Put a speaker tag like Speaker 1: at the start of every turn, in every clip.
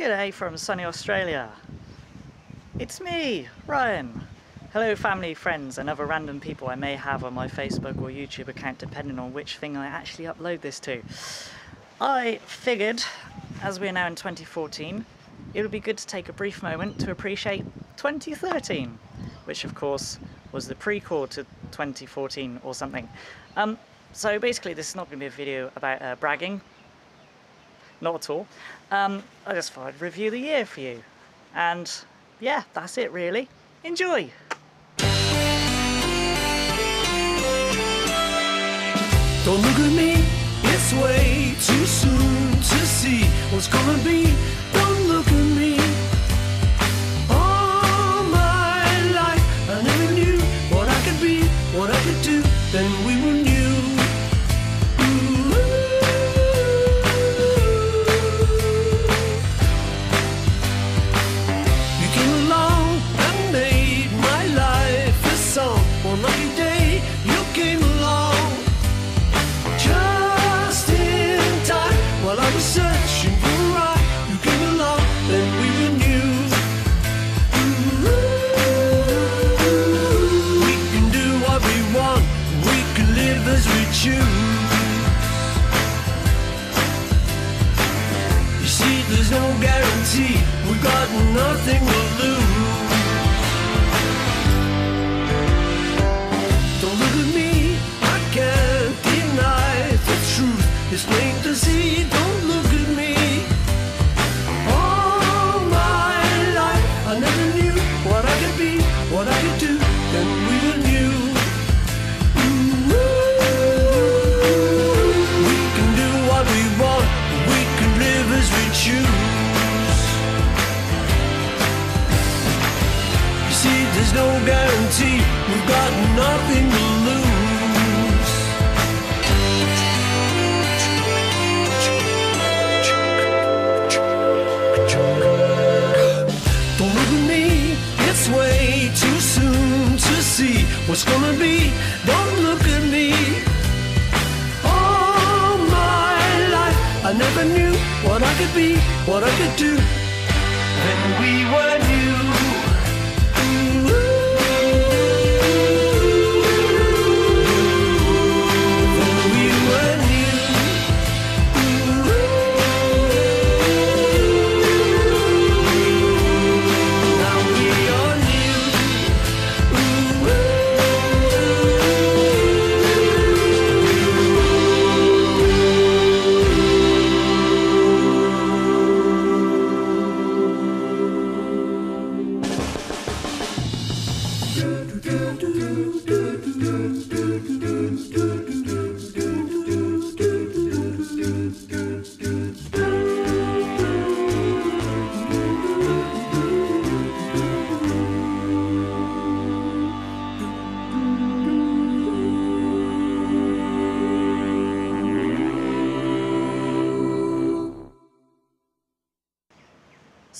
Speaker 1: G'day from sunny Australia. It's me, Ryan. Hello family, friends and other random people I may have on my Facebook or YouTube account depending on which thing I actually upload this to. I figured, as we're now in 2014, it would be good to take a brief moment to appreciate 2013, which of course was the prequel to 2014 or something. Um, so basically this is not going to be a video about uh, bragging, not at all. Um, I just thought I'd review the year for you. And yeah, that's it really. Enjoy!
Speaker 2: Don't look at me, it's way too soon to see what's gonna be. Don't look at me. All my life, I never knew what I could be, what I could do. Then we were new. See, there's no guarantee, We've got nothing to lose. Don't look at me, I can't deny the truth. It's plain to see, don't guarantee, we've got nothing to lose. Don't look at me, it's way too soon to see what's gonna be. Don't look at me. All my life, I never knew what I could be, what I could do. Then we were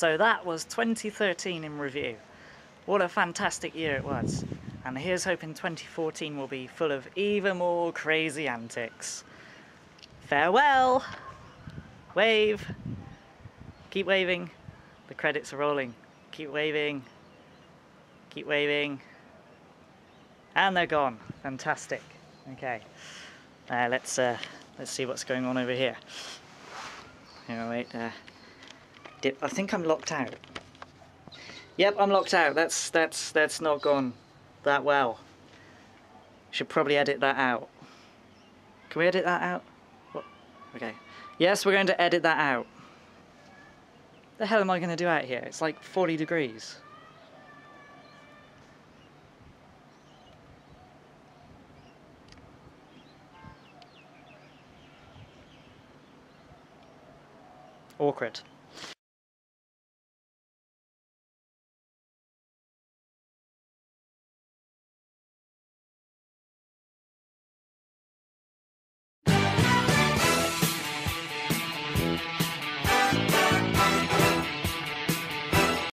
Speaker 1: So that was 2013 in review. What a fantastic year it was. And here's hoping 2014 will be full of even more crazy antics. Farewell! Wave! Keep waving. The credits are rolling. Keep waving. Keep waving. And they're gone. Fantastic. Okay. Uh, let's uh, let's see what's going on over here. Here, wait. Uh, I think I'm locked out. Yep, I'm locked out. That's that's that's not gone that well. Should probably edit that out. Can we edit that out? What? Okay. Yes, we're going to edit that out. The hell am I going to do out here? It's like 40 degrees. Awkward.